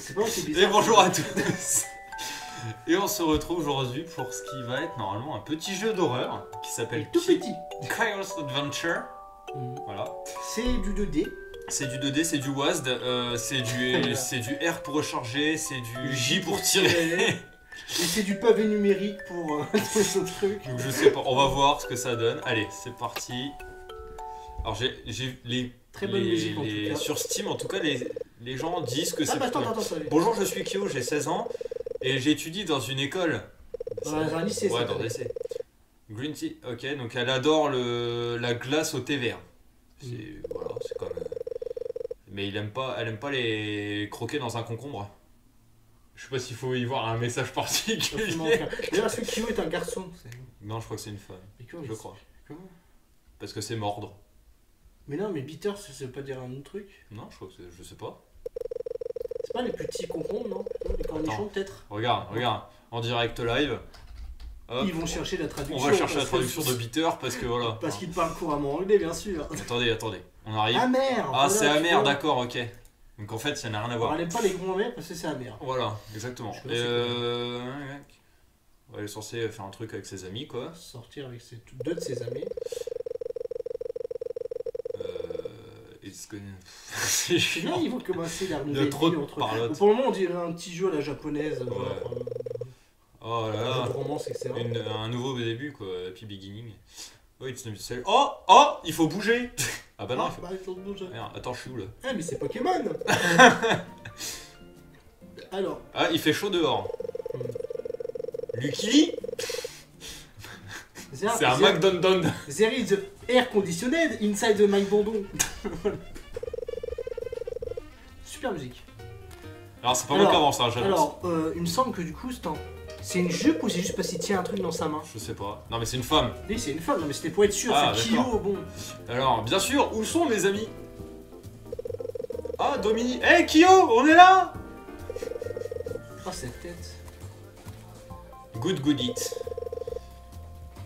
c'est pas aussi bizarre. Et bonjour à tous Et on se retrouve aujourd'hui pour ce qui va être normalement un petit jeu d'horreur qui s'appelle Tout petit. Chaos Adventure. Mm. Voilà. C'est du 2D. C'est du 2D, c'est du WASD, euh, c'est du, c'est du R pour recharger, c'est du J pour tirer. Et c'est du pavé numérique pour euh, tous ce truc. Donc je sais pas, on va voir ce que ça donne. Allez, c'est parti. Alors j'ai j'ai les, Très bonne les- musique en les- tout cas. sur Steam en tout cas les, les gens disent que Ah c'est bah attends, attends, attends. Bonjour, je suis Kyo, j'ai 16 ans et j'étudie dans une école. Dans un lycée, Ouais, ça dans un lycée. Green Tea, ok, donc elle adore le, la glace au thé vert. C'est Mm. voilà, c'est comme. euh, Mais il aime pas, elle aime pas les croquer dans un concombre. Je sais pas s'il faut y voir un message particulier. D'ailleurs, est-ce que Kyo est un garçon? Non, je crois que c'est une femme, Mais Kyo, je crois. comment? Parce que c'est mordre. Mais non, mais bitter, ça ça veut pas dire un autre truc? Non, je crois que c'est, je sais pas. C'est pas les petits concombres, non Les cornichons, peut-être Regarde, regarde, en direct live. Hop, Ils vont chercher la on traduction. va chercher la traduction de bitter parce que voilà. Parce qu'ils parlent couramment anglais, bien sûr. Attendez, attendez, on arrive. Amer Ah, c'est amer, d'accord, ok. Donc en fait, ça n'a rien à voir. elle aime pas les gros amers parce que c'est amer. Voilà, exactement. Et euh... elle est censée faire un truc avec ses amis, quoi. Sortir avec ses- deux de ses amis. Euh... Est-ce que... c'est chiant. ils vont commencer a nouvelle trop de entre parlotte. Pour le moment, on dirait un petit jeu à la japonaise. genre, euh, Oh là un là. romance. Une- un nouveau début, quoi. Happy beginning. Oh, it's not. Oh Oh Il faut bouger Ah bah non, il faut... bah, il faut bouger. Merde, attends, je suis où là Ah, mais c'est Pokémon Alors, Ah, il fait chaud dehors. Hmm. Lucky C'est un McDonald's. there is the air conditioned inside the McDonald's. Super musique. Alors, c'est pas moi qui avance, hein, j'annonce. Alors, euh, il me semble que du coup, c'est un- c'est une jupe ou c'est juste parce qu'il tient un truc dans sa main? Je sais pas. Non, mais c'est une femme. Oui, c'est une femme, non, mais c'était pour être sûr, Ah, c'est d'accord. Kyo, bon. Alors, bien sûr, où sont mes amis? Ah, Dominique. Eh, Kyo, on est là? Oh, cette tête. Good, good it.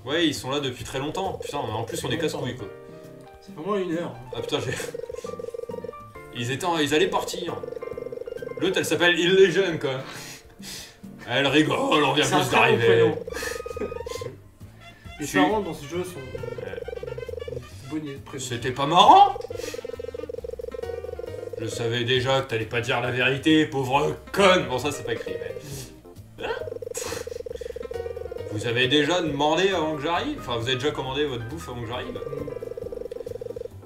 Ouais, ils sont là depuis très longtemps. Putain, en plus, on est casse-couilles, quoi. C'est vraiment une heure. Ah putain, j'ai. Ils étaient, en- ils allaient partir. L'autre, elle s'appelle Illusion, quoi. Elle rigole, on vient C'est un juste très bon d'arriver. prénom. Les parents dans ce jeu sont. Bonnier prénom. C'était pas marrant Je savais déjà que t'allais pas dire la vérité, pauvre conne Bon, ça, c'est pas écrit, mais. Hein Vous avez déjà demandé avant que j'arrive? Enfin, vous avez déjà commandé votre bouffe avant que j'arrive?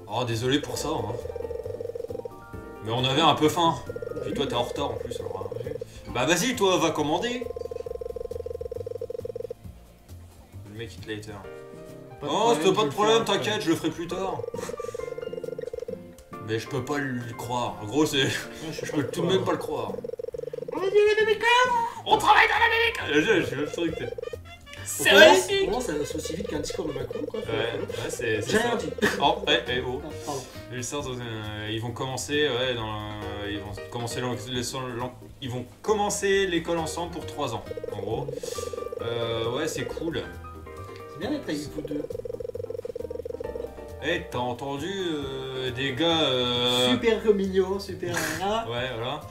Oh, désolé pour ça, hein. Mais on avait un peu faim. Puis toi, t'es en retard en plus, alors. hein. Bah, vas-y, toi, va commander Le mec, it later. Pas de Oh, je pas de problème, t'inquiète, je le ferai plus tard. Mais je peux pas le croire. En gros, c'est. Ouais, Je peux tout de même pas le croire. On va dire les bébés On travaille dans la médic Je le truc. t'es- C'est réussi Comment ça va aussi vite qu'un discours de Macron, quoi Ouais, ouais, c'est c'est J'ai rien dit. Oh, eh, eh, oh. Ah, pardon. Les euh, ils vont commencer, ouais, dans, euh, ils vont commencer l'en- ils vont commencer l'école ensemble pour 3 ans, en gros. Euh, ouais, c'est cool. C'est bien d'être avec vous deux. Eh, t'as entendu euh, des gars. euh, Super mignon, super. Ouais, voilà.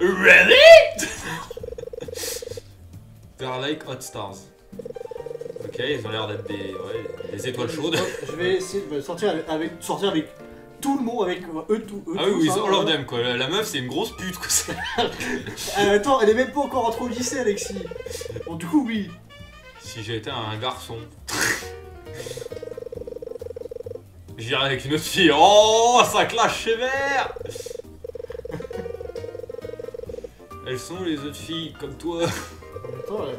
Ready? They're like hot stars. Ok, ils ont l'air d'être des, ouais, des étoiles chaudes. Je vais essayer de sortir avec, avec- sortir avec tout le monde, avec euh, eux, tout, eux Ah oui, tous, oui, hein, all of voilà. them quoi. La, la meuf, c'est une grosse pute quoi. Euh, attends, elle est même pas encore entrée au lycée, Alexis. Bon, du coup, oui. si j'étais un garçon. J'irais avec une autre fille. Oh, ça clash sévère Elles sont les autres filles comme toi. En même temps, euh,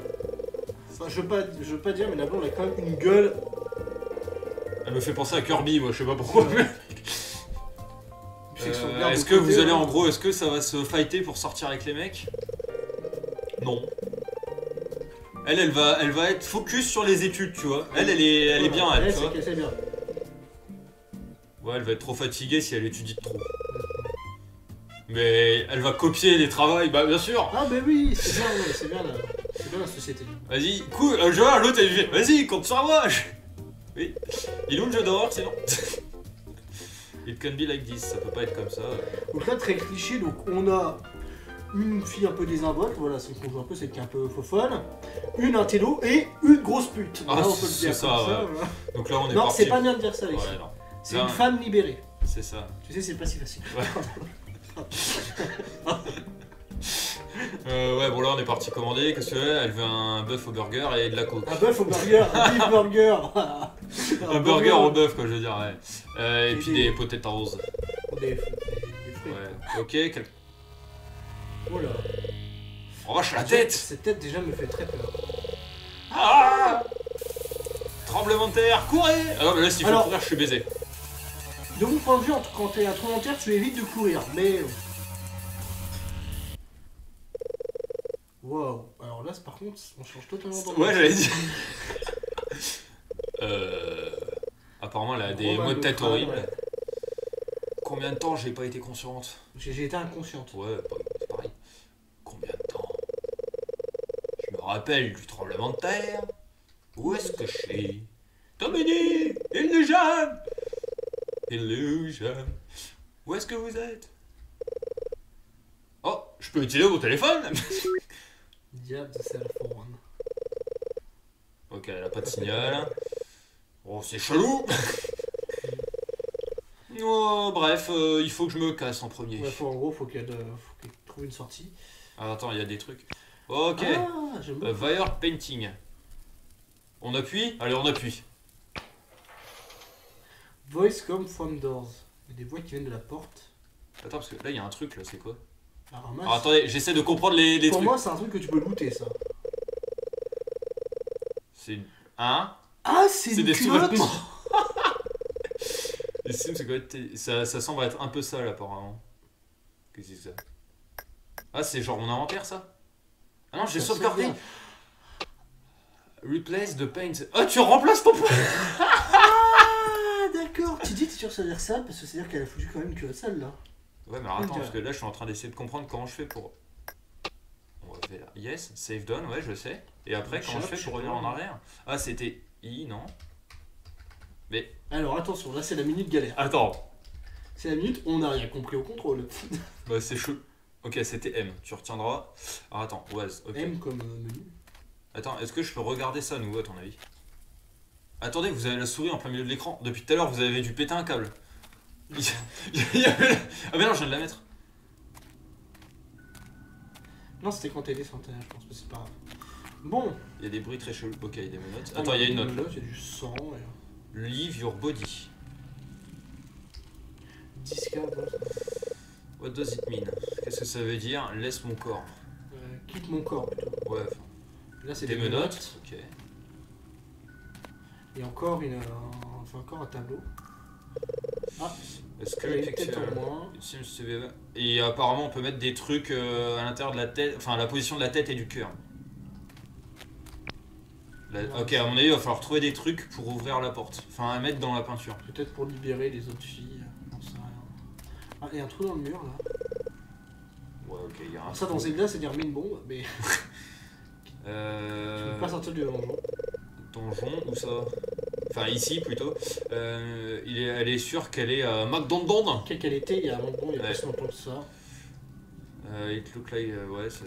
enfin, je, veux pas, je veux pas dire, mais la blonde a quand même une gueule. Elle me fait penser à Kirby, moi, je sais pas pourquoi. Son Euh, est-ce que vous allez en gros, est-ce que ça va se fighter pour sortir avec les mecs? Non. Elle, elle va, elle va être focus sur les études, tu vois. Elle, elle est, elle est bien, elle, tu c'est vois. bien. Ouais, elle va être trop fatiguée si elle étudie trop. Mais elle va copier les travaux, bah bien sûr. Ah, bah oui, c'est bien, non, mais c'est bien, la... c'est bien la société. Vas-y, cool. Euh, je vois l'autre, elle fait, vas-y, compte sur moi. Je-. Il est où le jeu d'horreur sinon It can be like this, ça peut pas être comme ça. Donc là, très cliché, donc on a une fille un peu désinvolte, voilà, c'est qu'on joue un peu, c'est un peu fofolle, une intello et une grosse pute. Ah, Voilà, on peut le c'est dire ça, comme ouais. voilà. Donc là, on est Non, parti. c'est pas bien de dire ça, Alexis. Ouais, non. C'est une femme libérée. C'est ça. Tu sais, c'est pas si facile. Euh, ouais, bon là, on est parti commander. Qu'est-ce que Elle veut un bœuf au burger et de la coke. Un bœuf au burger, un beef burger. Un burger au bœuf, quoi, je veux dire, ouais. Euh, et Et puis des- des potatoes. Des, des, des fruits. Ouais. Ok, quel... Oh là. Oh, vache, la tête Cette tête déjà me fait très peur. Ah Tremblement de terre, courez Ah non, mais là, s'il faut Alors- courir, je suis baisé. De mon point de vue, quand t'es un tremblement de terre, tu évites de courir, mais. Wow. Alors là, par contre, on change totalement d'ambiance. Ouais, j'allais dire. euh... Apparemment, elle a des maux de tête horribles. ouais. Combien de temps j'ai pas été consciente J'ai j'ai été inconsciente. Ouais, bah, c'est pareil. Combien de temps Je me rappelle du tremblement de terre. Où est-ce que je suis? Dominique Illusion Illusion Où est-ce que vous êtes? Oh, je peux utiliser mon téléphone Diable de cell phone. Ok, elle a pas de signal. Oh, c'est chelou Oh, bref, euh, il faut que je me casse en premier. Ouais, faut, en gros, faut qu'elle euh, trouve une sortie. Ah, attends, il y a des trucs. Ok. Ah, j'aime Euh, painting. On appuie? Allez, on appuie. Voice come from doors. Il y a des voix qui viennent de la porte. Attends, parce que là, il y a un truc, là, c'est quoi? Alors, attendez, j'essaie de comprendre les, les Pour trucs. moi, c'est un truc que tu peux looter, ça. C'est un. Ah, c'est des sous-vêtements. Les Sims, c'est quoi t'es- ça, ça semble être un peu sale, apparemment. Qu'est-ce que c'est que ça? Ah, c'est genre mon inventaire, ça? Ah non, j'ai Ça sauvegardé. Replace the paint. Ah, tu remplaces ton Ah, d'accord. Tu dis, t'es sûr que ça veut dire ça Parce que c'est-à-dire qu'elle a foutu quand même culotte sale, là. Ouais, mais alors attends, parce que là, je suis en train d'essayer de comprendre comment je fais pour. On va faire yes, save done, ouais, je sais. Et après, comment je fais pour revenir en arrière? Ah, c'était I, non? Alors, attention, là, c'est la minute galère. Attends, C'est la minute, on n'a rien compris au contrôle. bah, c'est chaud. Ok, c'était M, tu retiendras. Alors attends, was, ok. M comme euh, menu. Attends, est-ce que je peux regarder ça à nouveau, à ton avis? Attendez, vous avez la souris en plein milieu de l'écran. Depuis tout à l'heure, vous avez dû péter un câble. Il y avait la- Ah, mais non, je viens de la mettre. Non, c'était quand t'as été internet, je pense, mais c'est pas grave. Bon. Il y a des bruits très chelous. Ok, il y a des notes. Attends, il y a une note là. Il y a du sang. et- Leave your body. Discover. What does it mean? Qu'est-ce que ça veut dire? Laisse mon corps. Euh, quitte mon corps plutôt. Ouais, enfin, Là, c'est des des menottes. Ok. Et encore une, enfin encore un tableau. Est-ce que to be- Et apparemment, on peut mettre des trucs euh, à l'intérieur de la tête, enfin la position de la tête et du cœur. La- Ok, à mon avis, il va falloir trouver des trucs pour ouvrir la porte. Enfin, à mettre dans la peinture. Peut-être pour libérer les autres filles. J'en sais rien. Ah, il y a un trou dans le mur là. Ouais, ok, il y a un. Alors, ça dans Zelda, c'est dire une bombe, mais tu Euh... peux pas sortir du donjon. Donjon, où ça? Enfin, ici plutôt. Euh, il est... Elle est sûre qu'elle est à McDonald's. Quelle qu'elle était il y a un moment, il y a Ouais. pas si longtemps que ça. Euh, it look like. euh, ouais, c'est.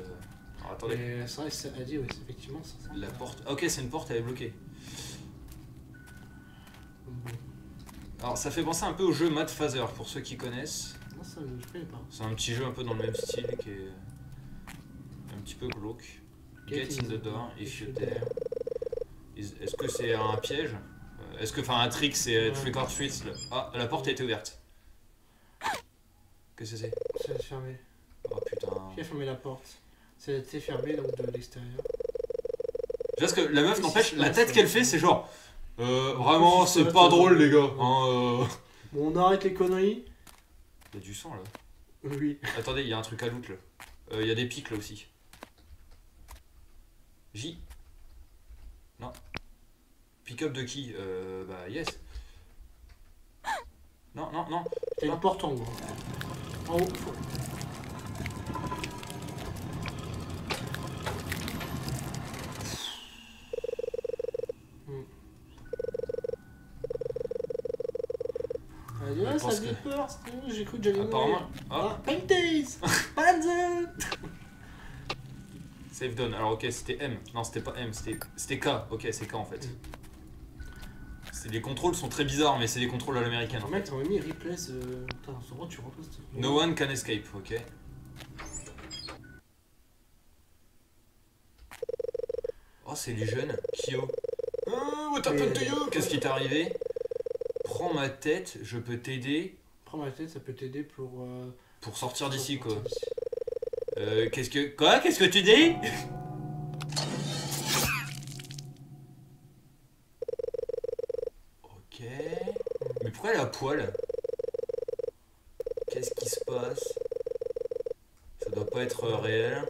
Alors, attendez. Mais vrai, ça a dit, oui, c'est effectivement ça. ça. La porte. Ok, c'est une porte, elle est bloquée. Bon. Alors, ça fait penser un peu au jeu Mad Phaser pour ceux qui connaissent. Moi, ça, je connais pas. C'est un petit jeu un peu dans le même style qui est un petit peu glauque. Get in the door if you dare. Is- Est-ce que c'est un piège? Est-ce que, enfin, un trick, c'est Ouais. trick or treat le- Ah, la porte a été ouverte. Qu'est-ce que c'est? C'est fermé. Oh putain. Qui a fermé la porte Ça a été fermé donc de l'extérieur. Parce que la meuf, n'empêche, la tête qu'elle fait, c'est genre. Euh, vraiment, c'est pas drôle, les gars. Hein, euh. Bon, on arrête les conneries Il y a du sang là. Oui. Attendez, il y a un truc à loot là. Euh, Il y a des pics là aussi. J. Non. Pick up de qui Euh. Bah, yes. Non, non, non. T'as une porte en haut. En haut. faut- Hmm. Allez, Ouais, ça fait que- peur, j'ai cru que j'allais Apparemment. Ah, Ah, Panties Panzer save done. Alors, ok, c'était M. Non, c'était pas M, c'était c'était K. Ok, c'est K en fait. Mm. C'est- Les contrôles sont très bizarres, mais c'est des contrôles à l'américaine. en mec, t'aurais mis replace. Euh... Souvent tu remplaces. fait. No one can escape, ok. Oh, c'est les jeunes. Kyo. Ah, what happened to you? Qu'est-ce qui t'est arrivé? Prends ma tête, je peux t'aider Prends ma tête, ça peut t'aider pour. euh, pour sortir d'ici, quoi. Euh, qu'est-ce que. Quoi? Qu'est-ce que tu dis? Pourquoi elle a poil Qu'est-ce qui se passe? Ça doit pas être réel.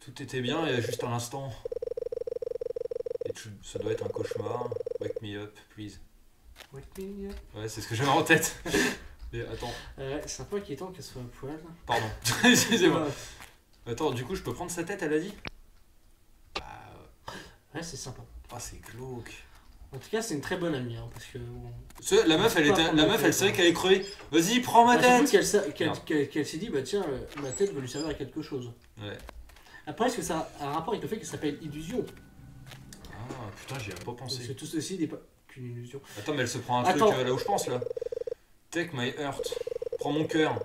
Tout était bien et juste un instant. Et tu- ça doit être un cauchemar. Wake me up, please. Wake me up. Ouais, c'est ce que j'avais en tête. Mais attends, Euh, c'est un peu inquiétant qu'elle soit à poil. pardon. Excusez-moi. Attends, du coup, je peux prendre sa tête, elle a dit? Ouais, c'est sympa. Ah, c'est glauque. En tout cas, c'est une très bonne amie, hein, parce que. bon, la meuf, elle était, la meuf, elle savait qu'elle allait crever. Vas-y, prends ma Bah, tête. qu'elle s'est dit, bah tiens, euh, ma tête va lui servir à quelque chose. Ouais. Après, est-ce que ça a un rapport avec le fait qu'elle s'appelle Illusion? Ah, putain, j'y ai pas Parce que pensé. tout ceci n'est pas qu'une illusion. Attends, mais elle se prend un Attends. truc euh, là où je pense là. Take my heart. Prends mon cœur.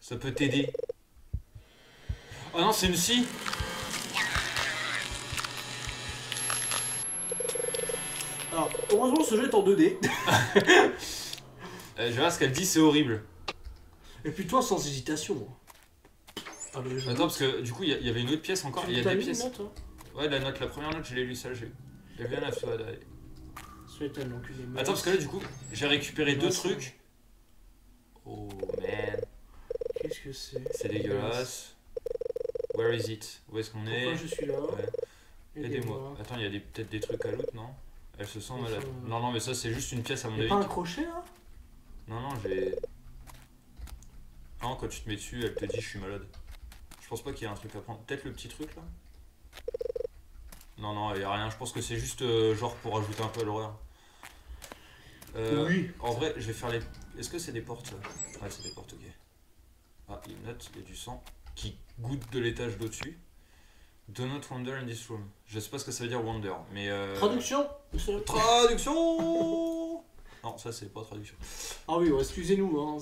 Ça peut t'aider. Oh non, c'est une scie. Heureusement, ce jeu est en 2D. Euh, je verrai ce qu'elle dit, c'est horrible. Et puis toi, sans hésitation. Je Attends, parce que du coup, il y, a- il y avait une autre pièce encore. Il y a des pièces. note, hein Ouais, la note, la première note, je l'ai lu, ça, j'ai. Un enculé. Attends, parce que là, du coup, j'ai récupéré deux trucs. Oh man, Qu'est-ce que c'est c'est dégueulasse. Where is it? Où est-ce qu'on est? Pourquoi je suis là? Ouais. Aidez-moi. Attends, il y a des- peut-être des trucs à loot, non? Elle se sent malade. sont- Non, non, mais ça, c'est juste une pièce à mon avis. pas un crochet là Non, non, j'ai. Non, quand tu te mets dessus, elle te dit je suis malade. Je pense pas qu'il y ait un truc à prendre. Peut-être le petit truc là? Non, non, il y a rien. Je pense que c'est juste euh, genre pour ajouter un peu à l'horreur. Euh, Oui. En vrai, je vais faire les. Est-ce que c'est des portes Ouais, c'est des portes, ok. Ah, il y a une note, il y a du sang qui goûte de l'étage d'au-dessus. Do not wander in this room. Je sais pas ce que ça veut dire wander, mais. euh, Traduction Traduction Non, ça c'est pas traduction. Ah oui, ouais, excusez-nous. Hein,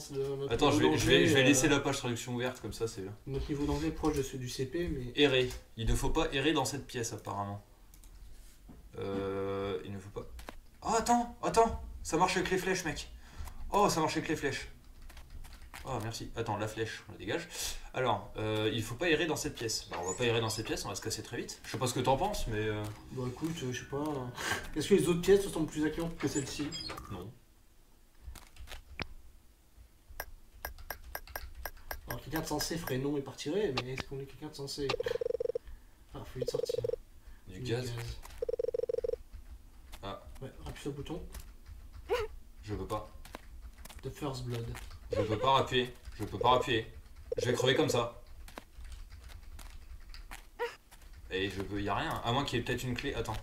Attends, je vais, je vais, je vais d'anglais, laisser euh, la page traduction ouverte comme ça, c'est bien. Notre niveau d'anglais est proche de ceux du CP, mais. Errer. Il ne faut pas errer dans cette pièce apparemment. Euh, il ne faut pas. Oh attends, attends, ça marche avec les flèches, mec. Oh, ça marche avec les flèches. Oh merci. Attends, la flèche, on la dégage. Alors, euh, il faut pas errer dans cette pièce. Bah, on va pas errer dans cette pièce, on va se casser très vite. Je sais pas ce que t'en penses, mais euh, Bon, écoute, euh, je sais pas. euh, Est-ce que les autres pièces sont plus accueillantes que celle-ci non. Alors, quelqu'un de sensé ferait non et partirait, mais est-ce qu'on est quelqu'un de sensé Ah, faut vite sortir. Du gaz, Ah. Ouais, appuie sur le bouton. je peux pas. The First Blood. Je peux pas appuyer. Je peux pas appuyer. Je vais crever comme ça. Et je peux. Y a rien. À moins qu'il y ait peut-être une clé. Attends.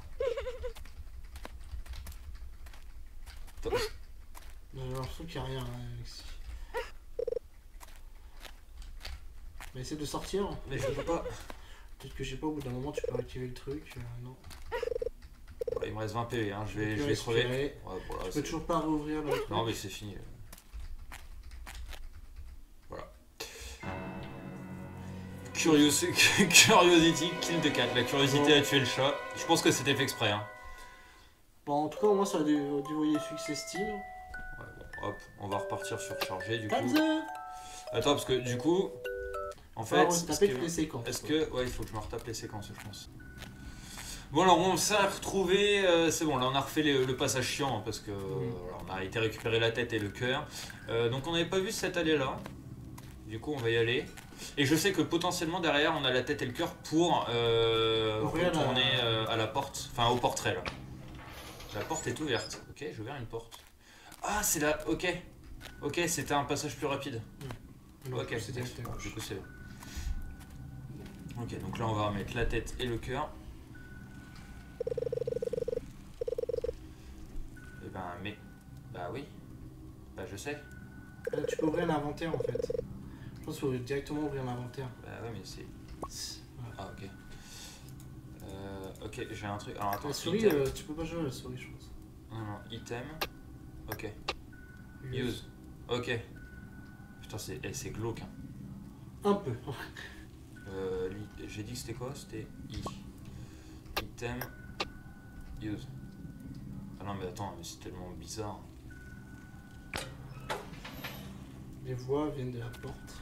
Attends. J'ai l'impression qu'il n'y a rien ici. Mais essaie de sortir. Mais je peux pas. Peut-être que je sais pas, au bout d'un moment tu peux activer le truc. euh, non. Il me reste 20 PV. Hein. Je vais, je peux vais crever. Ouais, voilà, Tu peux toujours pas réouvrir le truc. Non, mais c'est fini. Curios- Curiosity kill the cat. La curiosité a tué le chat. Je pense que c'était fait exprès. Hein. Bon, en tout cas, au moins ça a dû, dû voyer succès Steam. Ouais, bon, hop, on va repartir sur charger du coup. Attends, parce que du coup, en fait, est-ce que, toutes les séquences. est-ce quoi. que- ouais, il faut que je me retape les séquences, je pense. Bon alors on s'est retrouvé, euh, c'est bon, là on a refait le, le passage chiant hein, parce que voilà, on a été récupérer la tête et le cœur. Euh, donc on n'avait pas vu cette allée là. Du coup on va y aller. Et je sais que potentiellement derrière on a la tête et le cœur pour euh, la- retourner euh, à la porte, enfin au portrait là. La porte est ouverte. Ok, j'ai ouvert une porte. Ah c'est là, ok. Ok, c'était un passage plus rapide. Non, Ok, c'était du coup c'est. Ok, donc là on va remettre la tête et le cœur. Et ben, mais. Bah oui. Bah, je sais. Là, tu peux ouvrir l'inventaire en fait. Je pense qu'il faut directement ouvrir l'inventaire. Bah, ouais, mais c'est. Ah, ok. Euh, ok, j'ai un truc. Alors, attends. La souris, item. euh, tu peux pas jouer à la souris, je pense. Non, non, item. Ok. Use. Ok. Putain, c'est eh, c'est glauque. Hein. Un peu. Euh, J'ai dit que c'était quoi? C'était I. Item. Use. Ah non, mais attends, mais c'est tellement bizarre. Les voix viennent de la porte.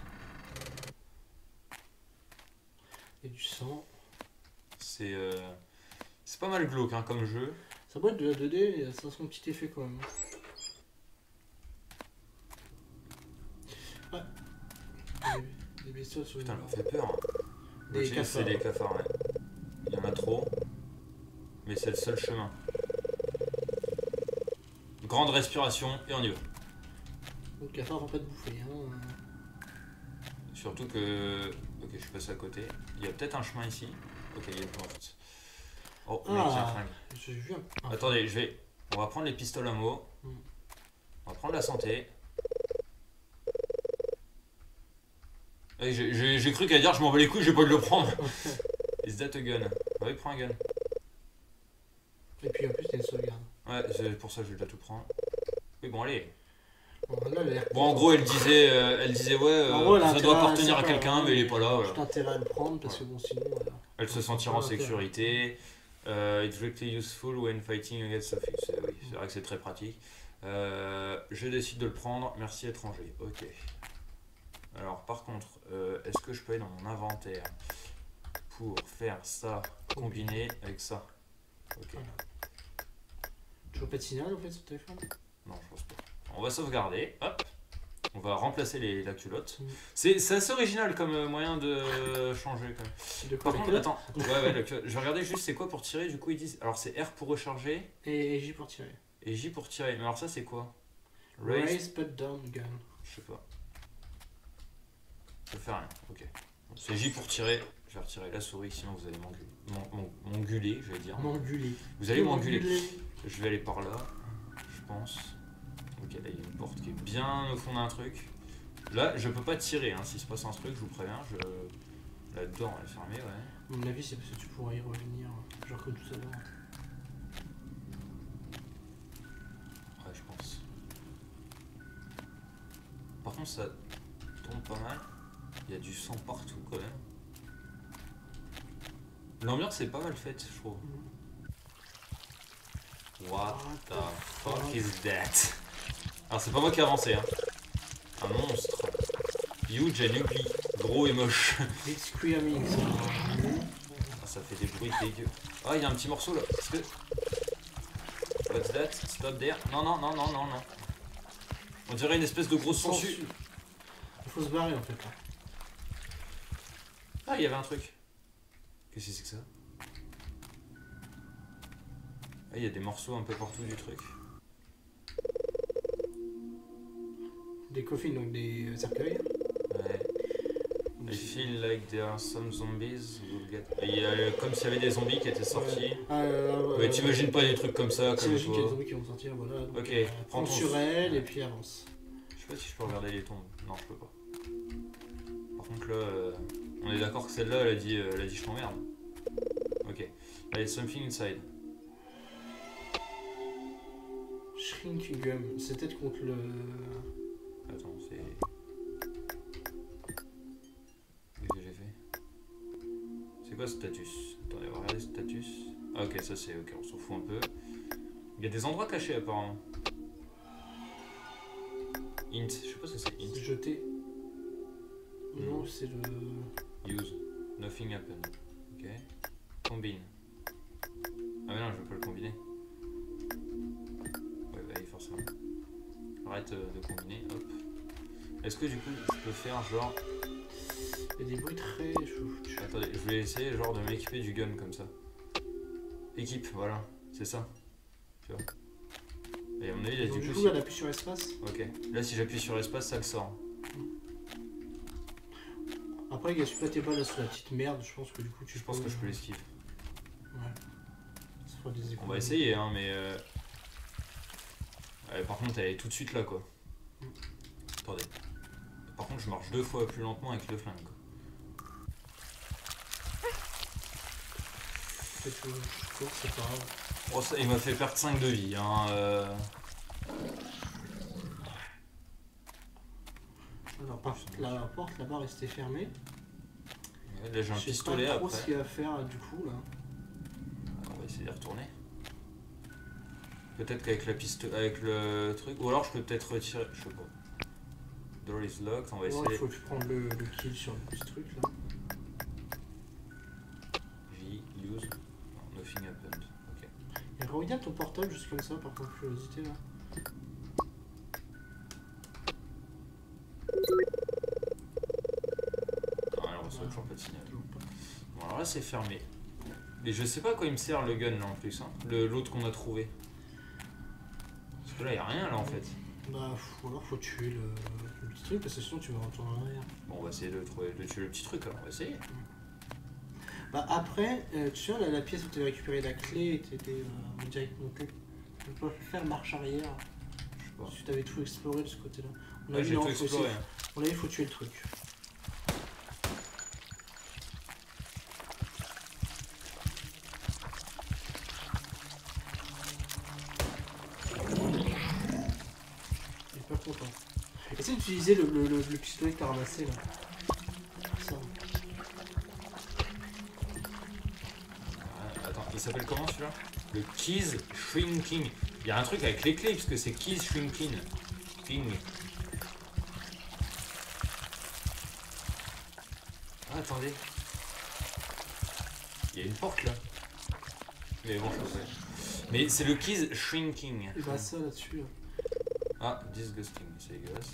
Et du sang. C'est euh, c'est pas mal glauque hein, comme jeu. Ça doit être de la 2D, et ça a son petit effet quand même. Ouais. Des, des bestioles sur Putain, une- fait peur. hein. Des C'est des cafards, ouais. Il y en a trop. Mais c'est le seul chemin. Grande respiration et on y va. Donc, les cafards vont pas te bouffer. Hein. Surtout que. Ok, je suis passé à côté. Il y a peut-être un chemin ici. Ok, il y a. Oh, mec, Ah. j'ai un flingue. J'ai vu un. un- Attendez, je vais. On va prendre les pistolets à mots. Hmm. On va prendre la santé. Eh, J'ai cru qu'à dire je m'en bats les couilles, j'ai pas de le prendre. Is that a gun? Ouais, prends un gun. Et puis en plus, t'as une sauvegarde. Ouais, c'est pour ça que je vais déjà tout prendre. Oui, bon, allez. Bon, en gros, elle disait, euh, elle disait ouais, euh, gros, ça doit appartenir à quelqu'un, mais il est pas là. Voilà. Intérêt à le prendre parce que bon, sinon. euh, Elle se sentira en sécurité. Euh, it's really useful when fighting against a fix. Euh, Oui, c'est vrai que c'est très pratique. Euh, je décide de le prendre. Merci étranger. Ok. Alors, par contre, euh, est-ce que je peux aller dans mon inventaire pour faire ça combiné avec ça? Ok. Voilà. Toujours pas de signal en fait sur le téléphone? Non, je pense pas. On va sauvegarder. Hop. On va remplacer les, la culotte. Mm. C'est c'est assez original comme euh, moyen de changer quand même. De quoi Par contre, attends. Ouais, culotte. je vais regarder juste c'est quoi pour tirer. Du coup, ils disent. Alors, c'est R pour recharger Et J pour tirer. et J pour tirer. Mais alors, ça, c'est quoi? Raise Raise, put down, gun. Je sais pas. Je fais rien. Ok. C'est J pour tirer. Je vais retirer la souris, sinon vous allez m'engueuler. M'en- m'en- M'engueuler, je vais dire. M'engueuler. Vous allez m'engueuler. Je vais aller par là, je pense. Ok, là il y a une porte qui est bien au fond d'un truc. Là, je peux pas tirer, hein. s'il se passe un truc, je vous préviens. Je... Là-dedans, elle est fermée, ouais. À mon avis, c'est parce que tu pourras y revenir, genre comme tout à l'heure. Ouais, je pense. Par contre, ça tombe pas mal. Il y a du sang partout quand même. L'ambiance est pas mal faite, je trouve. What the fuck is that? Alors, c'est pas moi qui ai avancé, hein. Un monstre. Huge and ugly. Gros et moche. It's screaming, ça. Ah, ça fait des bruits dégueux. Ah, il y a un petit morceau là. Est-ce que. What's that? Stop there. Non, non, non, non, non, non. On dirait une espèce de grosse sangsue. Il faut se barrer en fait. là. Ah, il y avait un truc. Qu'est-ce que c'est que ça? Ah, il y a des morceaux un peu partout du truc. Des coffins, donc des euh, cercueils. Ouais. I feel like there are some zombies. who'll get- Et il y a euh, comme s'il y avait des zombies qui étaient sortis. Ah, euh, euh, t'imagines pas des trucs comme ça, comme T'imagines qu'il y a des zombies qui vont sortir, voilà. Donc, Ok, euh, prends ton- sur elle et puis avance. Je sais pas si je peux regarder les tombes. Non, je peux pas. Par contre, là, euh, on est d'accord que celle-là, elle a dit, elle a dit je t'emmerde. Ok. Allez, something inside. Shrinking Gum, c'est peut-être contre le. C'est quoi status? Attendez, on va regarder status? Ah, ok, ça c'est ok, on s'en fout un peu. Il y a des endroits cachés apparemment. Int, je sais pas ce que c'est int. jeté. Hmm. Non, c'est le. Use. Nothing happened. Ok. Combine. Ah mais non, je veux pas le combiner. Ouais, bah oui, forcément. Arrête euh, de combiner, hop. Est-ce que du coup, je peux faire genre... Il y a des bruits très. Attendez, je vais essayer genre de m'équiper du gun comme ça. Équipe, voilà, c'est ça. Tu vois. Et à mon avis, il a Donc, du du coup... coup, elle appuie sur espace. Ok. Là, si j'appuie sur espace, ça le sort. Après, il y a super tes balles là sous la petite merde. Je pense que du coup, tu Je pense que je peux l'esquiver. Ouais. Des On va essayer, hein, mais... euh, ouais, par contre, elle est tout de suite là, quoi. Attendez. Par contre, je marche deux fois plus lentement avec le flingue. quoi. Peut-être que je cours, c'est pas grave. Oh, ça, il m'a fait perdre 5 de vie. Hein. euh. Alors, par contre, la porte là-bas restait fermée. Ouais, Là, j'ai un Je sais pistolet pas trop ce qu'il y a à faire du coup là. On va essayer de retourner. Peut-être qu'avec la piste, avec le truc, ou alors je peux peut-être retirer. Je sais pas. Door is locked. On va Ouais, essayer. il faut que je prenne le, le kill sur le petit truc là. Regarde ton portable juste comme ça par contre curiosité là. Ah, on reçoit toujours pas de signal. Bon, alors là c'est fermé. Mais je sais pas à quoi il me sert le gun là en plus. Hein. Le- L'autre qu'on a trouvé. Parce que là y a rien là en fait. Bah faut- alors faut tuer le, le petit truc parce que sinon tu vas retourner en arrière. Bon, on va essayer de trouver, de tuer le petit truc alors. On va essayer. Bah après, euh, tu vois la, la pièce où tu avais récupéré la clé tu étais euh, direct monté. Tu peux faire marche arrière Je sais pas. si tu avais tout exploré de ce côté-là. On a Ouais, vu, non, faut hein. On a dit faut tuer le truc. Il est pas content. Essaye d'utiliser le, le, le, le pistolet que t'as ramassé là. Il s'appelle comment celui-là Le Keys Shrinking. Il y a un truc avec les clés parce que c'est Keys Shrinking. King. Ah, attendez. Il y a une porte là. Mais bon, je sais. Mais c'est le Keys Shrinking. Et bah ça là-dessus, là. Ah, disgusting, c'est dégueulasse.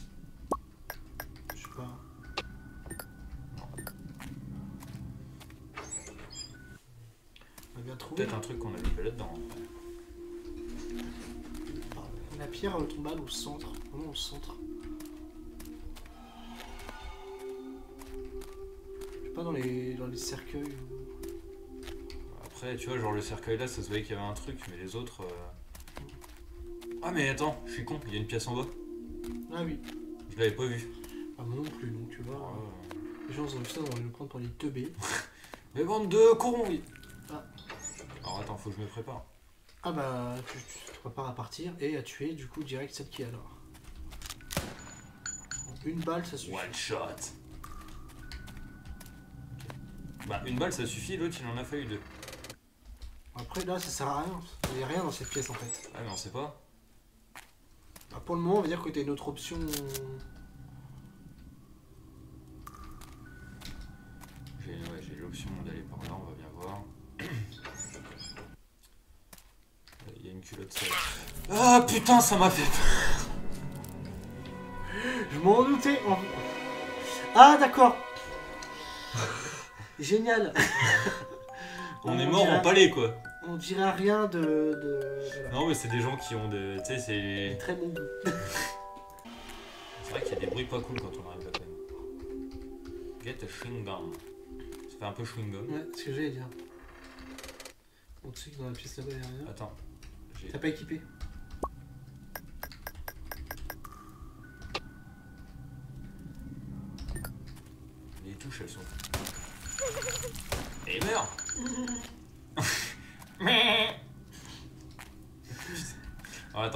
Pas dans les, dans les cercueils. Après, tu vois, genre le cercueil là, ça se voyait qu'il y avait un truc, mais les autres. euh, Ah, mais attends, je suis con, il y a une pièce en bas. Ah oui, Je l'avais pas vu. ah, moi non plus, donc tu vois. Ah, Les gens ont vu ça, on va nous prendre pour des teubés. Mais bande de cons oui. Ah. Alors attends, faut que je me prépare. Ah bah, tu, tu te prépares à partir et à tuer du coup direct celle qui est alors. Une balle, ça suffit. One shot. Bah, une balle ça suffit, l'autre il en a fallu deux. Après là, ça sert à rien. Il n'y a rien dans cette pièce en fait. Ah, mais on sait pas. Bah, pour le moment, on va dire que t'as une autre option. J'ai ouais, l'option d'aller par là, on va bien voir. Il y a une culotte sale. Ah putain, ça m'a fait peur. Je m'en doutais. Ah d'accord. Génial. On est mort en palais quoi. On dirait rien de. de... voilà. Non, mais c'est des gens qui ont de. Tu sais, c'est. Très bon goût. C'est vrai qu'il y a des bruits pas cool quand on arrive là quand même. Get a chewing gum. Ça fait un peu chewing gum. Ouais, ce que j'allais dire. On sait que dans la pièce là-bas, il n'y a rien. Attends. T'as pas équipé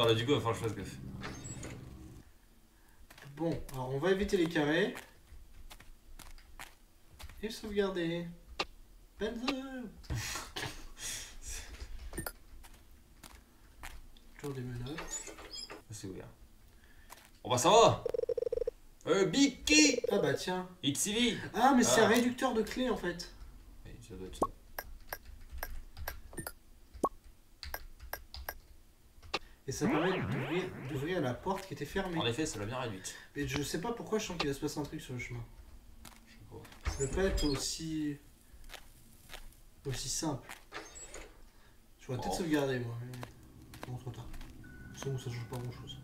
Ah, là du coup, il va falloir que je fasse gaffe. Bon, alors on va éviter les carrés. Et sauvegarder. Benzo Toujours des menottes. C'est ouvert. Oh bah ça va Euh, Biki Ah bah tiens. It's Ah mais c'est Ah. un réducteur de clés en fait. Oui, ça doit être ça. Et ça permet d'ouvrir, d'ouvrir la porte qui était fermée. En effet, ça l'a bien réduite. Mais je sais pas pourquoi je sens qu'il va se passer un truc sur le chemin. Je sais pas. Ça peut pas être aussi. aussi simple. Je vais peut-être sauvegarder moi. mais Bon, trop tard. C'est bon, ça change pas grand chose.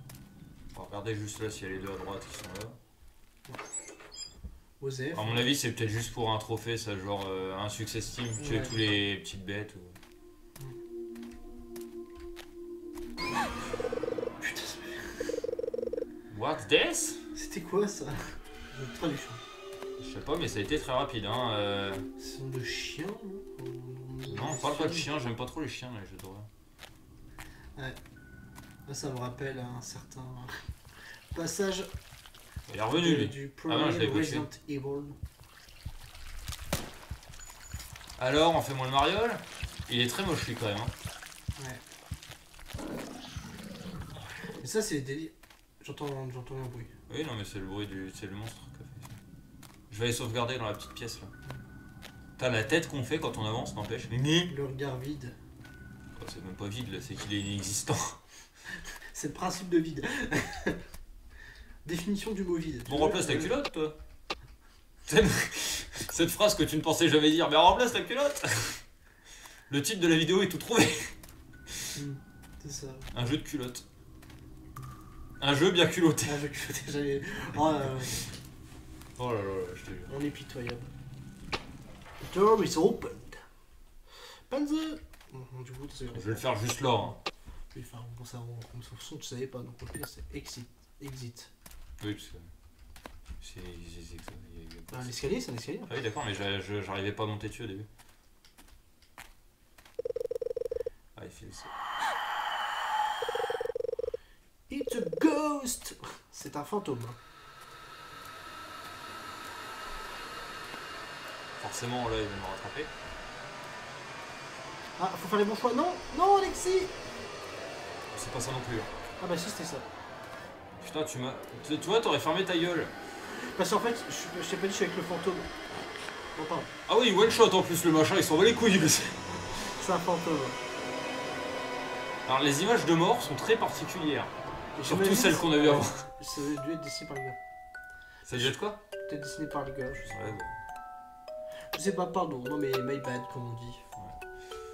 On va regarder juste là s'il y a les deux à droite qui sont là. Osef. À mon avis, c'est peut-être juste pour un trophée, ça, genre euh, un success team, tuer Ouais. tous les petites bêtes. Ou... C'était quoi ça Je traduction. Je sais pas, mais ça a été très rapide. Hein. euh. Ce sont de chiens non on parle pas de chiens, j'aime pas trop les chiens, les jeux d'horreur. Là, ça me rappelle un certain passage Il est revenu, de- lui. du Ah non, je l'avais premier pas Resident Evil. Alors, on fait moins le mariole Il est très moche, lui, quand même. hein. Ouais. Et ça, c'est des... J'entends j'entends un bruit. Oui, non, mais c'est le bruit du. C'est le monstre qui a fait ça. Je vais aller sauvegarder dans la petite pièce, là. T'as la tête qu'on fait quand on avance, n'empêche. Mais Le regard vide. Oh, C'est même pas vide, là, c'est qu'il est inexistant. C'est le principe de vide. Définition du mot vide. Bon, remplace ta culotte, toi. Cette cette phrase que tu ne pensais jamais dire, mais remplace ta culotte Le titre de la vidéo est tout trouvé. Hmm, C'est ça. Un jeu de culotte. Un jeu bien culotté. Ah, je que j'avais. Oh, là là, Oh là là, je te jure. on est pitoyable. The door is opened. Panzer Bon, Du coup. Je vais le faire juste là. hein. Oui, enfin, bon, ça, on, on s'en fout, tu savais pas, donc au pire, c'est exit. Exit. Oui, parce que. C'est. Ah, l'escalier, c'est un escalier. Ah oui, d'accord, mais j'a- je- j'arrivais pas à monter dessus au début. Ah, il fait le It's a ghost C'est un fantôme. Forcément, là, il va me rattraper. Ah, faut faire les bons choix. Non Non, Alexis C'est pas ça non plus. hein. Ah, bah si, c'était ça. Putain, tu m'as. Tu tu vois, t'aurais fermé ta gueule. Parce qu'en fait, je, je t'ai pas dit, je suis avec le fantôme. Non, pardon. Ah oui, one shot en plus, le machin, il s'en va les couilles. C'est un fantôme. Alors, les images de mort sont très particulières. Surtout celles qu'on a vues avant. Ça a dû être dessiné par le gars. Ça dit de quoi Peut-être dessiné par le gars, je sais, Ouais, bah. je sais pas, pardon. Non, mais my bad, comme on dit. Ouais.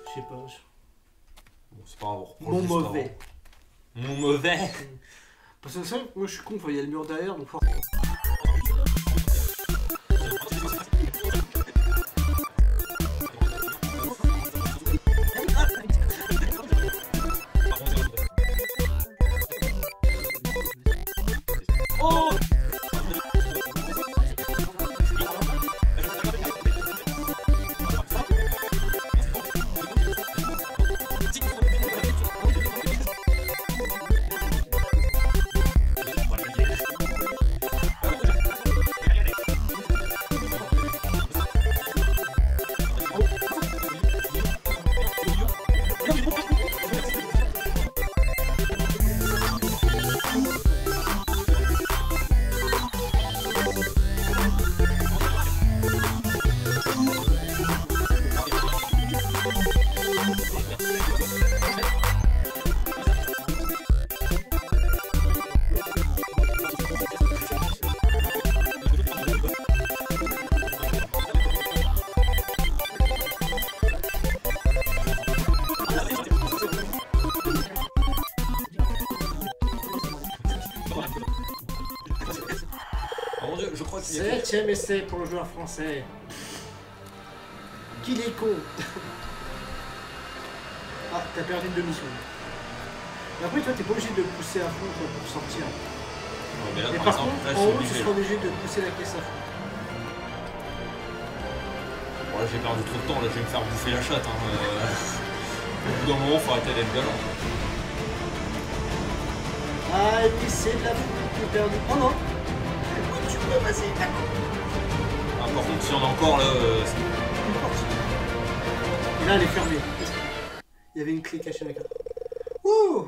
Je sais pas. Bon, c'est pas grave, on Mon mauvais. Mon mauvais Parce que c'est vrai que moi je suis con, il y a le mur derrière, donc forcément. 7ème essai pour le joueur français. Qu'il est con Ah, t'as perdu une demi-seconde. Après, toi, t'es pas obligé de pousser à fond pour sortir. Ouais, mais là, Et par, exemple, contre, en haut, tu seras obligé de pousser la caisse à fond. Bon, là, j'ai perdu trop de temps, là, je vais me faire bouffer la chatte. Hein, euh. Au bout d'un moment, faut arrêter d'être galant. Ah, et puis c'est de la fouille que perdu. Oh non tu peux passer, d'accord. Ah, par contre, si on a encore là. euh, c'est-. Et là, elle est fermée. Il y avait une clé cachée dans la carte. Ouh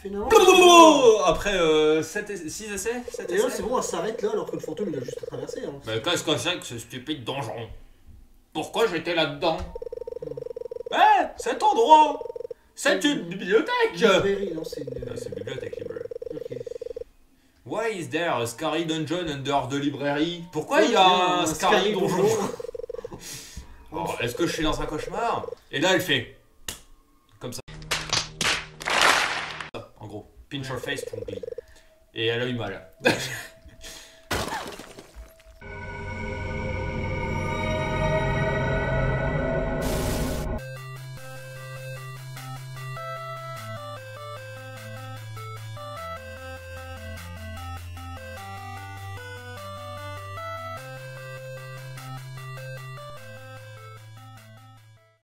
Finalement. Après 6 essais 7 Et là, essais c'est bon, elle s'arrête là alors que le fantôme il a juste traversé. Hein. Mais qu'est-ce que c'est que ce stupide donjon? Pourquoi j'étais là-dedans? Eh Cet endroit C'est une bibliothèque Librairie, non, c'est une. Ah, C'est une bibliothèque. Why is there a scary dungeon under the library Pourquoi il y a un scary donjon donjon. Est-ce que je suis dans un cauchemar? Et là, elle fait. Comme ça. En gros. Pinch your face Glee. Et elle a eu mal.